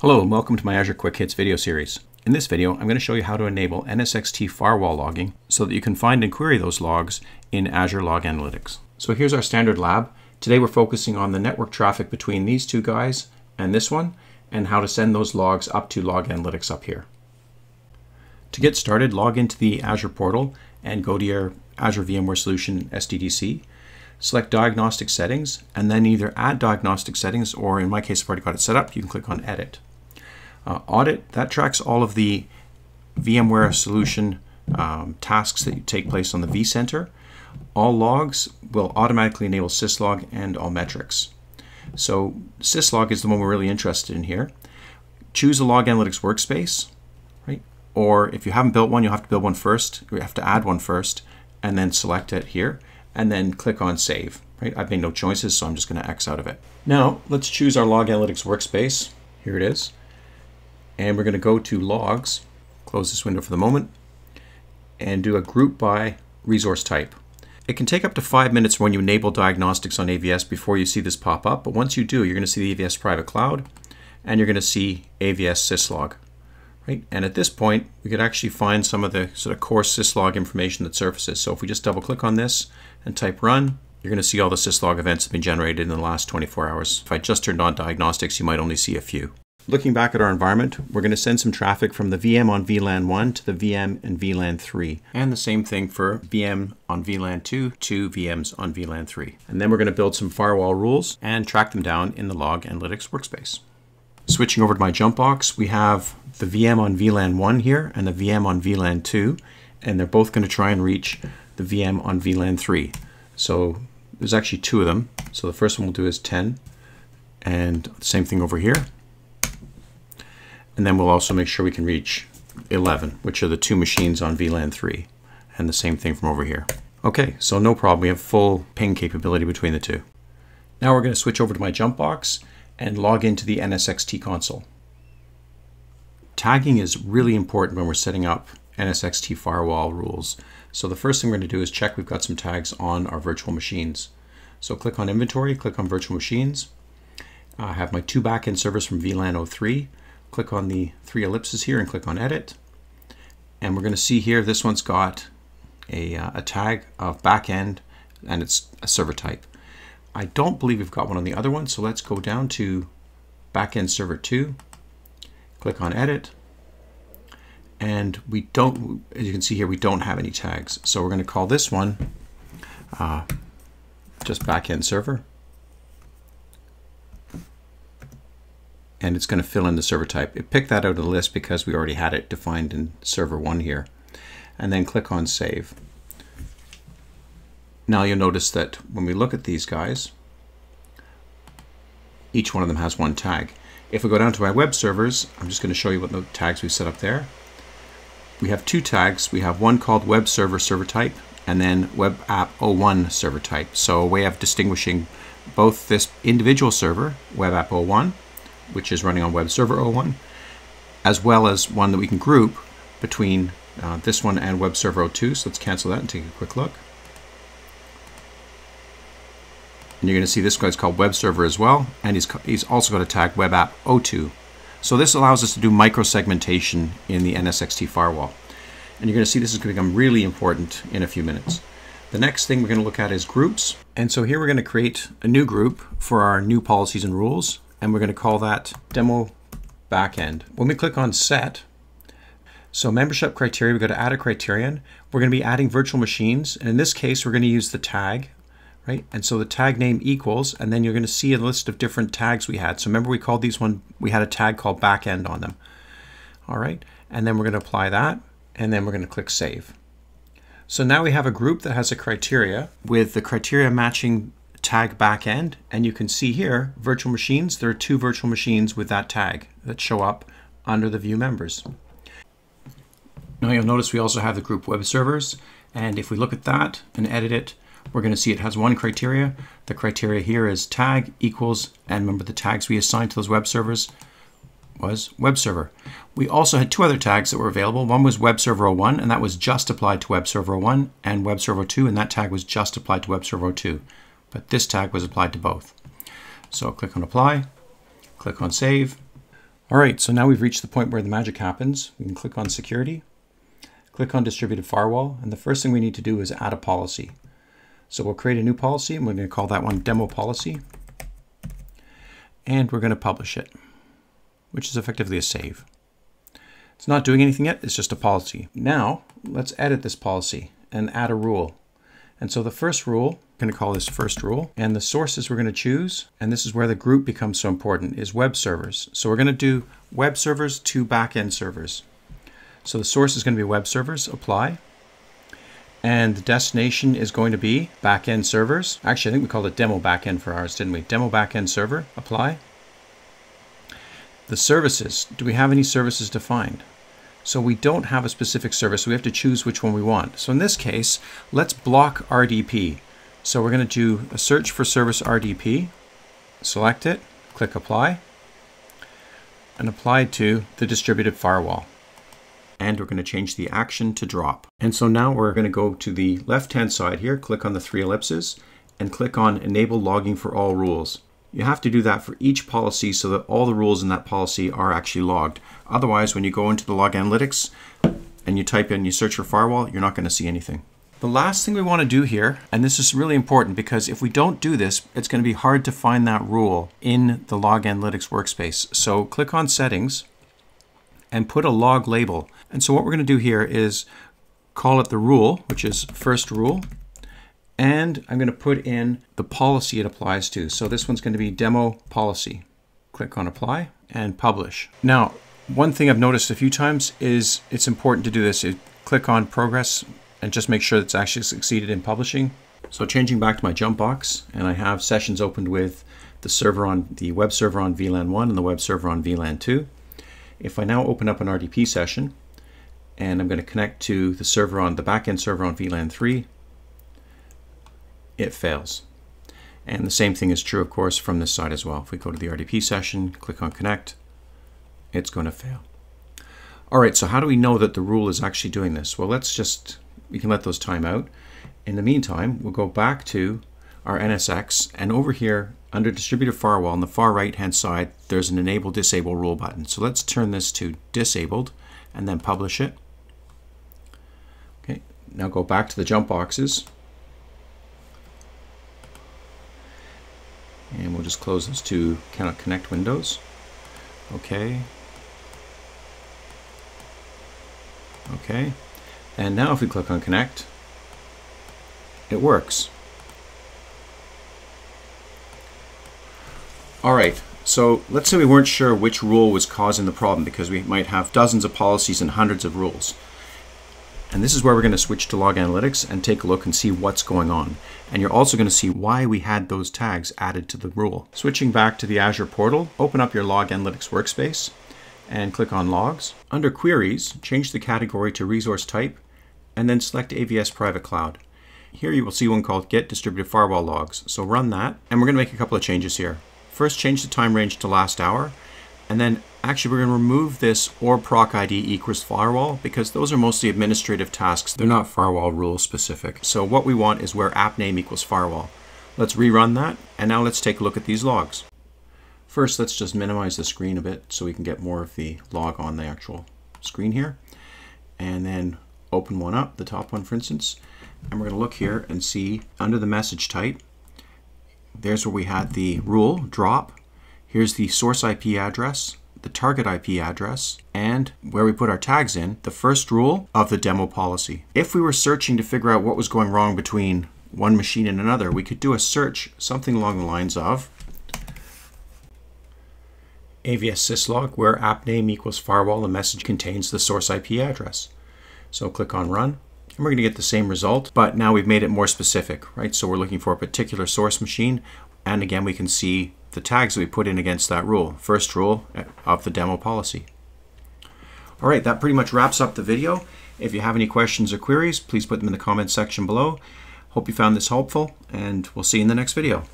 Hello and welcome to my Azure Quick Hits video series. In this video, I'm going to show you how to enable NSXT firewall logging so that you can find and query those logs in Azure Log Analytics. So here's our standard lab. Today we're focusing on the network traffic between these two guys and this one and how to send those logs up to Log Analytics up here. To get started, log into the Azure portal and go to your Azure VMware Solution SDDC. Select Diagnostic Settings and then either add Diagnostic Settings or in my case I've already got it set up, you can click on Edit. Uh, audit, that tracks all of the VMware solution um, tasks that take place on the vCenter. All logs will automatically enable syslog and all metrics. So syslog is the one we're really interested in here. Choose a log analytics workspace, right? Or if you haven't built one, you'll have to build one first. You have to add one first and then select it here and then click on save, right? I've made no choices, so I'm just gonna X out of it. Now let's choose our log analytics workspace. Here it is and we're going to go to logs, close this window for the moment, and do a group by resource type. It can take up to five minutes when you enable diagnostics on AVS before you see this pop up, but once you do, you're going to see the AVS private cloud, and you're going to see AVS syslog. Right? And at this point, we could actually find some of the sort of core syslog information that surfaces. So if we just double click on this and type run, you're going to see all the syslog events that have been generated in the last 24 hours. If I just turned on diagnostics, you might only see a few. Looking back at our environment, we're going to send some traffic from the VM on VLAN 1 to the VM in VLAN 3. And the same thing for VM on VLAN 2 to VMs on VLAN 3. And then we're going to build some firewall rules and track them down in the Log Analytics workspace. Switching over to my jump box, we have the VM on VLAN 1 here and the VM on VLAN 2. And they're both going to try and reach the VM on VLAN 3. So there's actually two of them. So the first one we'll do is 10. And the same thing over here. And then we'll also make sure we can reach 11, which are the two machines on VLAN 3. And the same thing from over here. Okay, so no problem. We have full ping capability between the two. Now we're going to switch over to my jump box and log into the NSXT console. Tagging is really important when we're setting up NSXT firewall rules. So the first thing we're going to do is check we've got some tags on our virtual machines. So click on inventory, click on virtual machines. I have my two backend servers from VLAN 03 click on the three ellipses here and click on edit. And we're going to see here this one's got a, uh, a tag of backend and it's a server type. I don't believe we've got one on the other one, so let's go down to backend server 2, click on edit, and we don't, as you can see here, we don't have any tags. So we're going to call this one uh, just backend server. And it's going to fill in the server type. It picked that out of the list because we already had it defined in server 1 here. And then click on Save. Now you'll notice that when we look at these guys, each one of them has one tag. If we go down to my web servers, I'm just going to show you what the tags we set up there. We have two tags. We have one called web server server type and then web app 01 server type. So a way of distinguishing both this individual server, web app 01, which is running on Web Server 01, as well as one that we can group between uh, this one and Web Server 02. So let's cancel that and take a quick look. And you're going to see this guy's called Web Server as well, and he's, he's also got a tag Web App 02. So this allows us to do micro-segmentation in the NSXT firewall. And you're going to see this is going to become really important in a few minutes. The next thing we're going to look at is groups. And so here we're going to create a new group for our new policies and rules and we're going to call that demo backend. When we click on set, so membership criteria, we go to add a criterion. We're going to be adding virtual machines. And in this case, we're going to use the tag, right? And so the tag name equals, and then you're going to see a list of different tags we had. So remember we called these one, we had a tag called backend on them. All right. And then we're going to apply that, and then we're going to click save. So now we have a group that has a criteria with the criteria matching tag backend. And you can see here, virtual machines, there are two virtual machines with that tag that show up under the view members. Now you'll notice we also have the group web servers. And if we look at that and edit it, we're going to see it has one criteria. The criteria here is tag equals, and remember the tags we assigned to those web servers was web server. We also had two other tags that were available. One was web server 01, and that was just applied to web server 01, and web server 2, and that tag was just applied to web server 2 but this tag was applied to both. So click on apply, click on save. All right, so now we've reached the point where the magic happens. We can click on security, click on distributed firewall, and the first thing we need to do is add a policy. So we'll create a new policy and we're going to call that one demo policy. And we're going to publish it, which is effectively a save. It's not doing anything yet, it's just a policy. Now, let's edit this policy and add a rule. And so the first rule, going to call this first rule, and the sources we're going to choose, and this is where the group becomes so important, is web servers. So we're going to do web servers to backend servers. So the source is going to be web servers, apply. And the destination is going to be backend servers. Actually, I think we called it demo backend for ours, didn't we? Demo backend server, apply. The services, do we have any services defined? So we don't have a specific service, so we have to choose which one we want. So in this case, let's block RDP. So we're going to do a search for service RDP, select it, click apply, and apply to the distributed firewall. And we're going to change the action to drop. And so now we're going to go to the left-hand side here, click on the three ellipses, and click on enable logging for all rules. You have to do that for each policy so that all the rules in that policy are actually logged. Otherwise, when you go into the log analytics and you type in, you search for firewall, you're not going to see anything. The last thing we want to do here, and this is really important because if we don't do this, it's going to be hard to find that rule in the log analytics workspace. So click on settings and put a log label. And so what we're going to do here is call it the rule, which is first rule and I'm going to put in the policy it applies to. So this one's going to be demo policy. Click on apply and publish. Now, one thing I've noticed a few times is it's important to do this. You click on progress and just make sure it's actually succeeded in publishing. So changing back to my jump box and I have sessions opened with the server on the web server on VLAN 1 and the web server on VLAN 2. If I now open up an RDP session and I'm going to connect to the server on the backend server on VLAN 3, it fails. And the same thing is true, of course, from this side as well. If we go to the RDP session, click on connect, it's going to fail. All right, so how do we know that the rule is actually doing this? Well, let's just, we can let those time out. In the meantime, we'll go back to our NSX and over here under distributed firewall on the far right hand side, there's an enable disable rule button. So let's turn this to disabled and then publish it. Okay, now go back to the jump boxes and we'll just close those two cannot connect windows. Okay. Okay. And now if we click on connect, it works. All right, so let's say we weren't sure which rule was causing the problem because we might have dozens of policies and hundreds of rules. And this is where we're going to switch to log analytics and take a look and see what's going on. And you're also going to see why we had those tags added to the rule. Switching back to the Azure portal, open up your log analytics workspace and click on logs. Under queries, change the category to resource type and then select AVS private cloud. Here you will see one called get distributed firewall logs. So run that and we're going to make a couple of changes here. First, change the time range to last hour and then actually we're going to remove this or proc ID equals firewall because those are mostly administrative tasks. They're not firewall rule specific. So what we want is where app name equals firewall. Let's rerun that. And now let's take a look at these logs. First, let's just minimize the screen a bit so we can get more of the log on the actual screen here. And then open one up, the top one for instance. And we're going to look here and see under the message type, there's where we had the rule drop Here's the source IP address, the target IP address, and where we put our tags in, the first rule of the demo policy. If we were searching to figure out what was going wrong between one machine and another, we could do a search something along the lines of AVS syslog where app name equals firewall and message contains the source IP address. So click on run and we're going to get the same result, but now we've made it more specific, right? So we're looking for a particular source machine and again we can see the tags that we put in against that rule. First rule eh, of the demo policy. All right, that pretty much wraps up the video. If you have any questions or queries, please put them in the comments section below. Hope you found this helpful, and we'll see you in the next video.